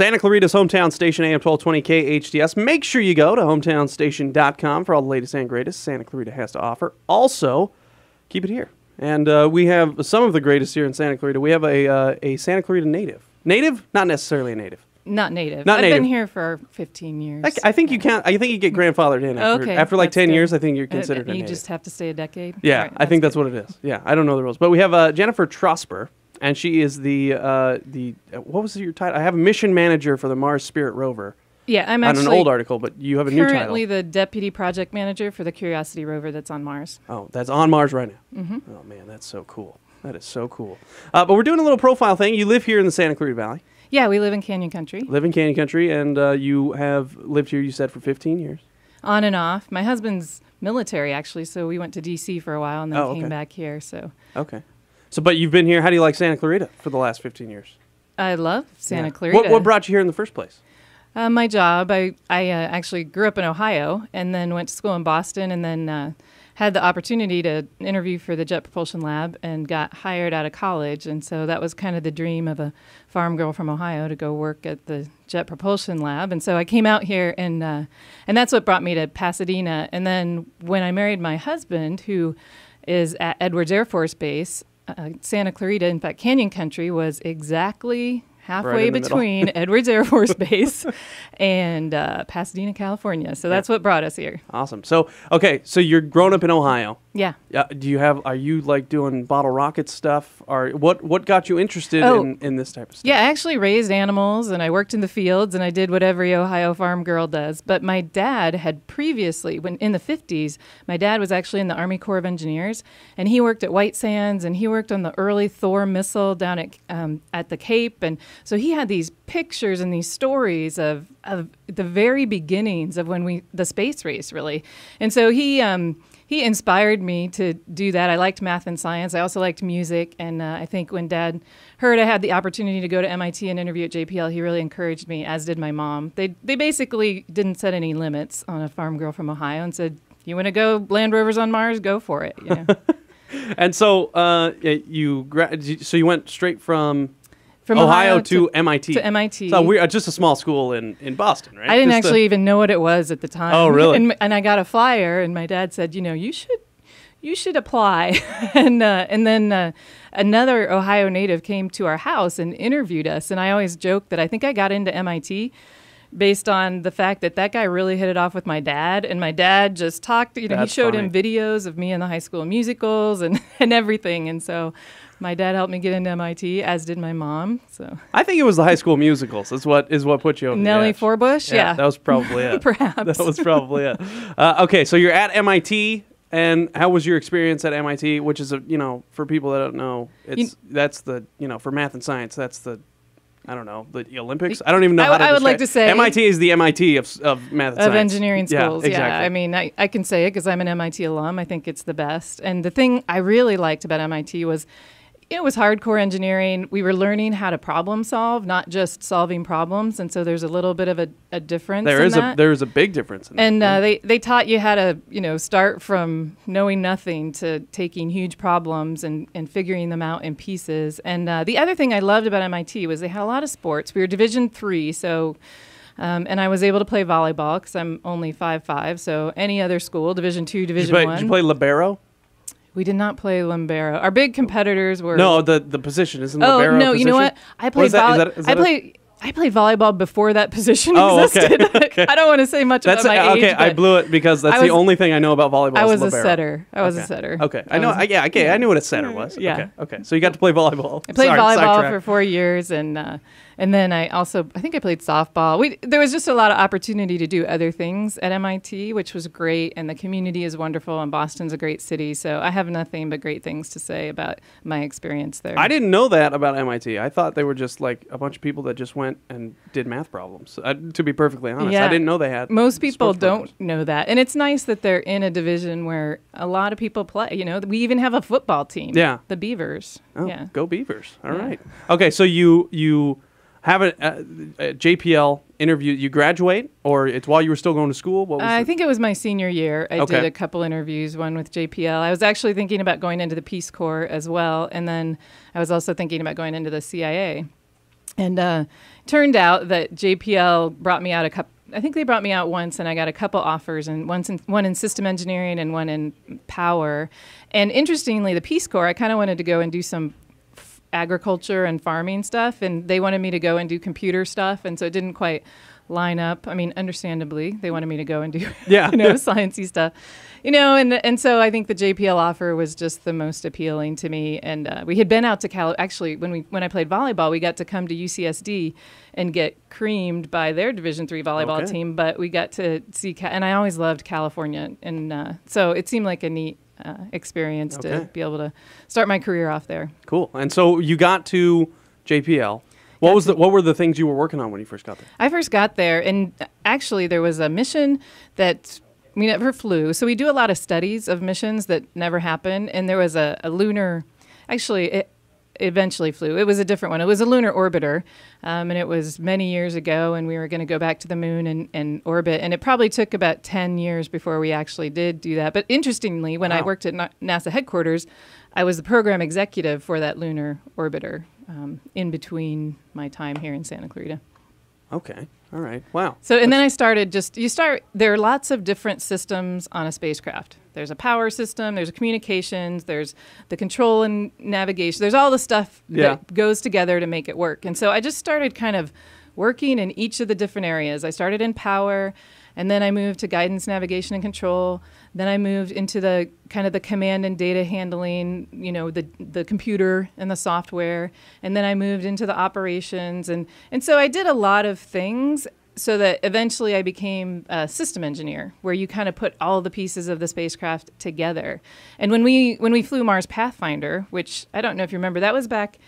Santa Clarita's hometown station, AM 1220 KHTS. Make sure you go to hometownstation.com for all the latest and greatest Santa Clarita has to offer. Also, keep it here. And uh, we have some of the greatest here in Santa Clarita. We have a, uh, a Santa Clarita native. Native? Not necessarily a native. Not native. Not I've native. been here for 15 years. I, I think you can't. I think you get grandfathered in after, okay. after like 10 good. years. I think you're Uh, considered a You just have to stay a decade. Yeah, right, I think that's good. what it is. Yeah, I don't know the rules, but we have uh, Jennifer Trosper, and she is the uh, the what was your title? I have a mission manager for the Mars Spirit rover. Yeah, I'm on an old article, but you have a new title. currently the deputy project manager for the Curiosity rover that's on Mars. Oh, that's on Mars right now. Mm-hmm. Oh man, that's so cool. That is so cool. Uh, but we're doing a little profile thing. You live here in the Santa Clarita Valley, Yeah, we live in Canyon Country, live in Canyon Country, and uh, you have lived here. You said for 15 years. on and off. My husband's military actually, so we went to D.C. for a while and then Oh, came back here. So Okay. So, but you've been here. How do you like Santa Clarita for the last 15 years? I love Santa Yeah. Clarita. What, what brought you here in the first place? Uh, my job, I, I uh, actually grew up in Ohio and then went to school in Boston and then uh, had the opportunity to interview for the Jet Propulsion Lab and got hired out of college. And so that was kind of the dream of a farm girl from Ohio to go work at the Jet Propulsion Lab. And so I came out here and, uh, and that's what brought me to Pasadena. And then when I married my husband, who is at Edwards Air Force Base, uh, Santa Clarita, in fact, Canyon Country was exactly halfway middle. between Edwards Air Force Base and uh, Pasadena, California. So that's what brought us here. Awesome. So, okay, so you're grown up in Ohio. Yeah. Yeah. Do you have? Are you like doing bottle rocket stuff? Or what? What got you interested Oh. in, in this type of stuff? Yeah, I actually raised animals and I worked in the fields and I did what every Ohio farm girl does. But my dad had previously, when in the 50s, my dad was actually in the Army Corps of Engineers and he worked at White Sands and he worked on the early Thor missile down at, um, at the Cape. And so he had these pictures and these stories of, of the very beginnings of when we, the space race really. And so he, um, he inspired me to do that. I liked math and science. I also liked music, and uh, I think when Dad heard I had the opportunity to go to MIT and interview at JPL, he really encouraged me, as did my mom. They they basically didn't set any limits on a farm girl from Ohio and said, "You want to go land rovers on Mars? Go for it." You know. And so, uh, you so you went straight from, From Ohio, Ohio to, MIT. to MIT. So we're just a small school in, in Boston, right? I didn't Just a- actually even know what it was at the time. Oh, really? And, and I got a flyer, and my dad said, you know, you should, you should apply. and uh, and then uh, another Ohio native came to our house and interviewed us. And I always joke that I think I got into MIT based on the fact that that guy really hit it off with my dad, and my dad just talked. You know, That's he showed him videos of me in the high school musicals and and everything. And so. My dad helped me get into MIT, as did my mom. So I think it was the high school musicals. Is what is what put you over Nellie. Forbush, yeah, that was probably it. perhaps. That was probably it. Uh, okay, so you're at MIT, and how was your experience at MIT? Which is a you know for people that don't know, it's that's the you know for math and science that's the I don't know the Olympics. I don't even know. I- how to I would like to say- MIT is the MIT of of math and of science. engineering Yeah, exactly. Yeah, I mean, I, I can say it because I'm an MIT alum. I think it's the best. And the thing I really liked about MIT was it was hardcore engineering. We were learning how to problem solve, not just solving problems. And so there's a little bit of a, a difference. there is a there is a big difference. In that. And uh, they, they taught you how to, you know, start from knowing nothing to taking huge problems and, and figuring them out in pieces. And uh, the other thing I loved about MIT was they had a lot of sports. We were Division three, so um, and I was able to play volleyball because I'm only five five. So any other school, Division two, did you, Division play, one, did you play libero? We did not play libero. Our big competitors were No, the the position isn't Oh libero. no! You know what? I played. that? Is that- is I that a- played. I played volleyball before that position Oh, existed. okay. I don't want to say much That's about my okay. age. I blew it because that's I the only thing I know about volleyball. I was a setter. I was a setter. Okay, I I know. was- I, yeah, okay, I knew what a setter was. Yeah. Okay, okay. So you got to play volleyball. I played Sorry, volleyball sidetrack. for four years, and uh, and then I also I think I played softball. We there was just a lot of opportunity to do other things at MIT, which was great, and the community is wonderful, and Boston's a great city. So I have nothing but great things to say about my experience there. I didn't know that about MIT. I thought they were just like a bunch of people that just went and did math problems. Uh, to be perfectly honest, I didn't know they had. Most people don't programs. know that, and it's nice that they're in a division where a lot of people play. You know, we even have a football team. Yeah. the Beavers. Oh, yeah. go Beavers! All Yeah. right. Okay, so you you have a, uh a JPL interview. You graduate, or it's while you were still going to school. What was I think it was my senior year. I Okay. did a couple interviews, one with JPL. I was actually thinking about going into the Peace Corps as well, and then I was also thinking about going into the CIA. And uh, turned out that JPL brought me out a couple. I think they brought me out once, and I got a couple offers, and once in, one in system engineering and one in power. And interestingly, the Peace Corps, I kind of wanted to go and do some agriculture and farming stuff, and they wanted me to go and do computer stuff, and so it didn't quite line up. I mean, understandably, they wanted me to go and do Yeah. you know sciencey stuff, you know, and and so I think the JPL offer was just the most appealing to me. And uh, we had been out to Cal. Actually, when we when I played volleyball, we got to come to UCSD and get creamed by their Division three volleyball Okay. team. But we got to see, Ca- and I always loved California, and uh, so it seemed like a neat. Uh, experience to be able to start my career off there. Cool. And so you got to JPL. What was the what were the things you were working on when you first got there? I first got there, and actually, there was a mission that we never flew. So we do a lot of studies of missions that never happen. And there was a, a lunar, actually, it eventually flew. It was a different one. It was a lunar orbiter, um, and it was many years ago. And we were going to go back to the moon and, and orbit. And it probably took about ten years before we actually did do that. But interestingly, when I worked at NASA headquarters, I was the program executive for that lunar orbiter. Um, in between my time here in Santa Clarita. Okay. All right. Wow. So, and then I started just, you start, there are lots of different systems on a spacecraft. There's a power system, there's a communications, there's the control and navigation, there's all the stuff Yeah. that goes together to make it work. And so I just started kind of working in each of the different areas. I started in power, and then I moved to guidance, navigation, and control. Then I moved into the kind of the command and data handling, you know, the the computer and the software. And then I moved into the operations, and and so I did a lot of things so that eventually I became a system engineer, where you kind of put all the pieces of the spacecraft together. And when we when we flew Mars Pathfinder, which I don't know if you remember, that was back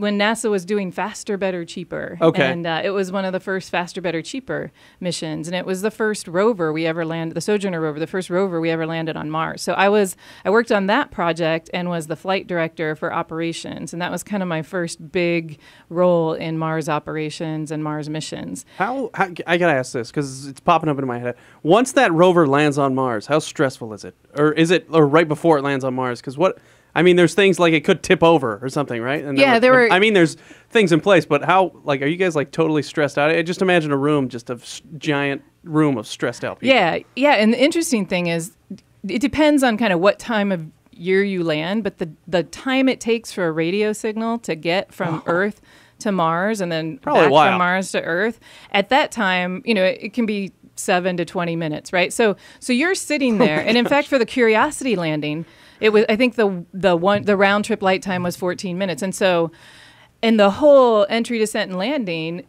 when NASA was doing faster, better, cheaper. Okay. And uh, it was one of the first faster, better, cheaper missions, and it was the first rover we ever landed, the Sojourner rover, the first rover we ever landed on Mars. So I was I worked on that project and was the flight director for operations, and that was kind of my first big role in Mars operations and Mars missions. How, how I gotta ask this because it's popping up in my head. Once that rover lands on Mars, how stressful is it, or is it, or right before it lands on Mars? Because what I mean, there's things like it could tip over or something, right? And Yeah, there were- I mean, there's things in place, but how? Like, are you guys like totally stressed out? I just imagine a room, just a s- giant room of stressed out people. Yeah, yeah. And the interesting thing is, it depends on kind of what time of year you land, but the the time it takes for a radio signal to get from oh. Earth to Mars and then Probably back from Mars to Earth, at that time, you know, it, it can be seven to twenty minutes, right? So so you're sitting oh there, and in fact, for the Curiosity landing, it was I think the the one the round trip light time was 14 minutes, and so in the whole entry, descent, and landing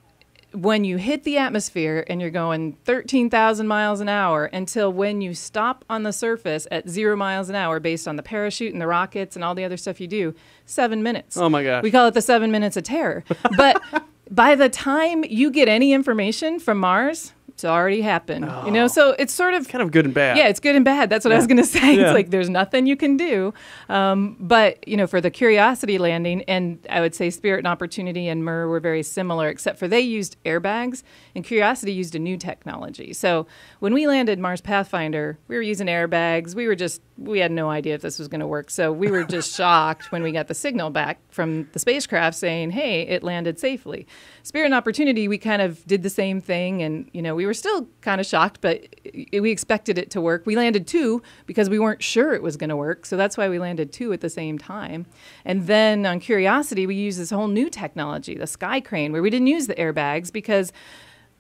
when you hit the atmosphere and you're going 13,000 miles an hour until when you stop on the surface at zero miles an hour based on the parachute and the rockets and all the other stuff you do, seven minutes. Oh my gosh. We call it the seven minutes of terror. But by the time you get any information from Mars, it's already happened. You know, so it's sort of kind of good and bad. yeah, it's good and bad. That's what I was going to say. Yeah. It's like there's nothing you can do. Um, but you know, for the Curiosity landing, and I would say Spirit and Opportunity and MER were very similar, except for they used airbags, and Curiosity used a new technology. So when we landed Mars Pathfinder, we were using airbags. We were just we had no idea if this was going to work. So we were just shocked when we got the signal back from the spacecraft saying, "Hey, it landed safely." Spirit and Opportunity, we kind of did the same thing, and you know, we were still kind of shocked, but we expected it to work. We landed two because we weren't sure it was going to work, so that's why we landed two at the same time. And then on Curiosity, we used this whole new technology, the Sky Crane, where we didn't use the airbags because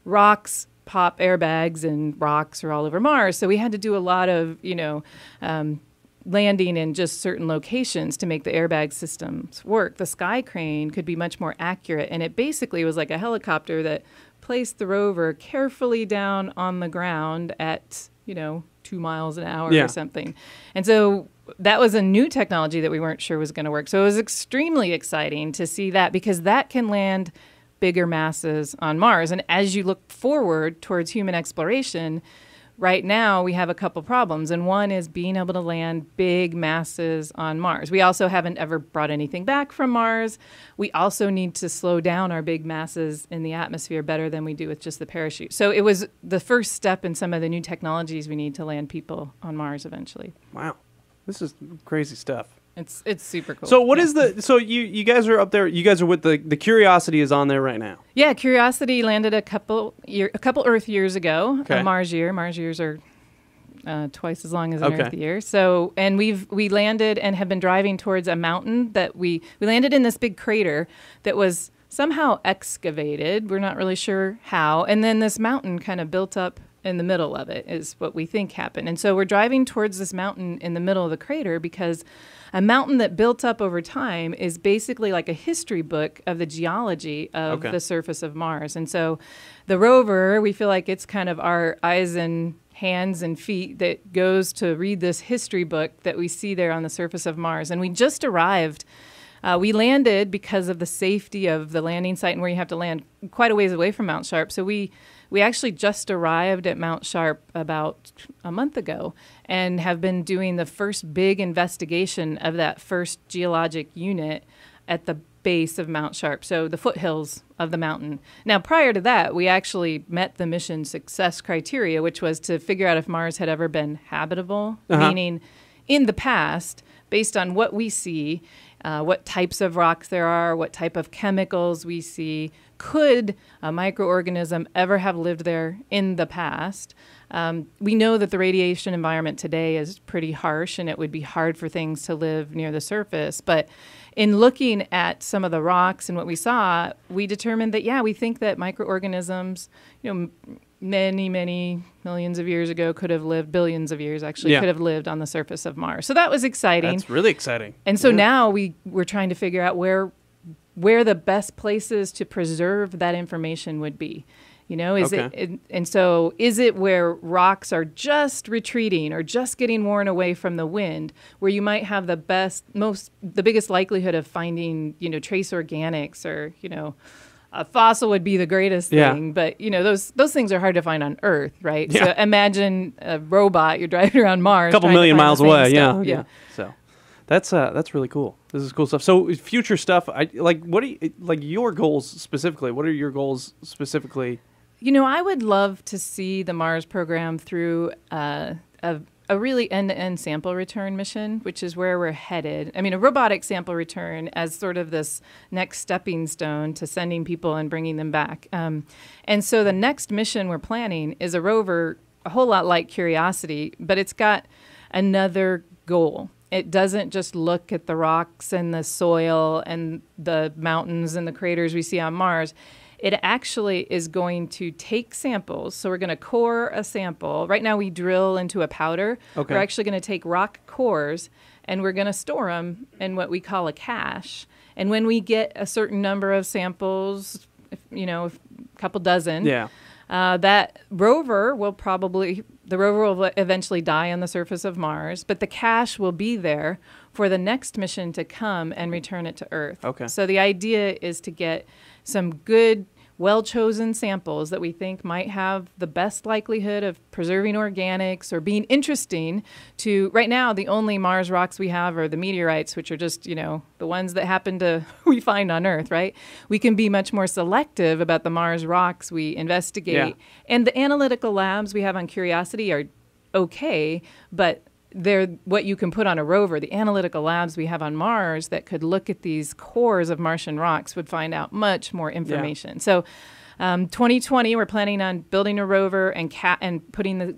rocks pop airbags and rocks are all over Mars. So we had to do a lot of, you know, um, landing in just certain locations to make the airbag systems work. The Sky Crane could be much more accurate, and it basically was like a helicopter that placed the rover carefully down on the ground at, you know, two miles an hour Yeah. or something. And so that was a new technology that we weren't sure was going to work. So it was extremely exciting to see that because that can land bigger masses on Mars. And as you look forward towards human exploration, right now we have a couple problems. And one is being able to land big masses on Mars. We also haven't ever brought anything back from Mars. We also need to slow down our big masses in the atmosphere better than we do with just the parachute. So it was the first step in some of the new technologies we need to land people on Mars eventually. Wow. This is crazy stuff. It's it's super cool. So what yeah. is the so you you guys are up there? You guys are with the the Curiosity is on there right now. Yeah, Curiosity landed a couple year a couple Earth years ago. Okay. A Mars year. Mars years are uh, twice as long as an Okay. Earth year. So and we've we landed and have been driving towards a mountain that we we landed in this big crater that was somehow excavated. We're not really sure how. And then this mountain kind of built up in the middle of it is what we think happened. And so we're driving towards this mountain in the middle of the crater because a mountain that built up over time is basically like a history book of the geology of Okay. the surface of Mars. And so the rover, we feel like it's kind of our eyes and hands and feet that goes to read this history book that we see there on the surface of Mars. And we just arrived. Uh, we landed because of the safety of the landing site and where you have to land quite a ways away from Mount Sharp. So we we actually just arrived at Mount Sharp about a month ago and have been doing the first big investigation of that first geologic unit at the base of Mount Sharp, so the foothills of the mountain. Now, prior to that, we actually met the mission success criteria, which was to figure out if Mars had ever been habitable, Uh-huh. meaning in the past, based on what we see, uh, what types of rocks there are, what type of chemicals we see, could a microorganism ever have lived there in the past? Um, we know that the radiation environment today is pretty harsh and it would be hard for things to live near the surface. But in looking at some of the rocks and what we saw, we determined that, yeah, we think that microorganisms, you know, m- many, many millions of years ago could have lived, billions of years actually, Yeah. could have lived on the surface of Mars. So that was exciting. That's really exciting. And so Yeah. now we we're trying to figure out where where the best places to preserve that information would be. You know, is Okay. it, it and so is it where rocks are just retreating or just getting worn away from the wind where you might have the best most the biggest likelihood of finding, you know, trace organics or, you know, a fossil would be the greatest Yeah. thing, but you know those those things are hard to find on Earth, right? Yeah. So imagine a robot you're driving around Mars, a couple million miles away. Yeah, stuff. yeah. So that's uh that's really cool. This is cool stuff. So future stuff. I like what are you, like your goals specifically? What are your goals specifically? You know, I would love to see the Mars program through uh, a, a really end to end sample return mission, which is where we're headed. I mean, a robotic sample return as sort of this next stepping stone to sending people and bringing them back. Um, and so the next mission we're planning is a rover, a whole lot like Curiosity, but it's got another goal. It doesn't just look at the rocks and the soil and the mountains and the craters we see on Mars it actually is going to take samples. So we're going to core a sample. Right now, we drill into a powder. Okay. We're actually going to take rock cores and we're going to store them in what we call a cache. And when we get a certain number of samples, if, you know, a couple dozen, Yeah. Uh, that rover will probably the rover will eventually die on the surface of Mars, but the cache will be there for the next mission to come and return it to Earth. Okay. So the idea is to get some good, well chosen samples that we think might have the best likelihood of preserving organics or being interesting to right now the only Mars rocks we have are the meteorites, which are just, you know, the ones that happen to we find on Earth, right? We can be much more selective about the Mars rocks we investigate. Yeah. And the analytical labs we have on Curiosity are okay, but they're what you can put on a rover. The analytical labs we have on Mars that could look at these cores of Martian rocks would find out much more information. So, um, 2020, we're planning on building a rover and ca- and putting the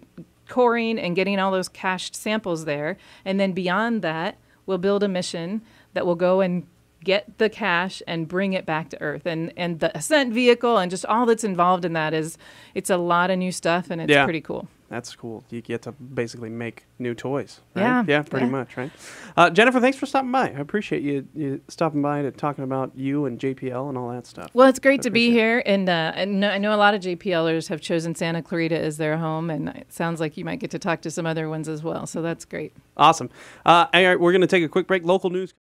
coring and getting all those cached samples there. And then beyond that, we'll build a mission that will go and get the cache and bring it back to Earth. And and the ascent vehicle and just all that's involved in that is it's a lot of new stuff and it's Yeah. pretty cool. That's cool. You get to basically make new toys. Right? Yeah, Yeah, pretty yeah. much, right? Uh, Jennifer, thanks for stopping by. I appreciate you, you stopping by and talking about you and JPL and all that stuff. Well, it's great I to be here, and uh, I, know, I know a lot of JPLers have chosen Santa Clarita as their home, and it sounds like you might get to talk to some other ones as well. So that's great. Awesome. Uh, all right, we're going to take a quick break. Local news.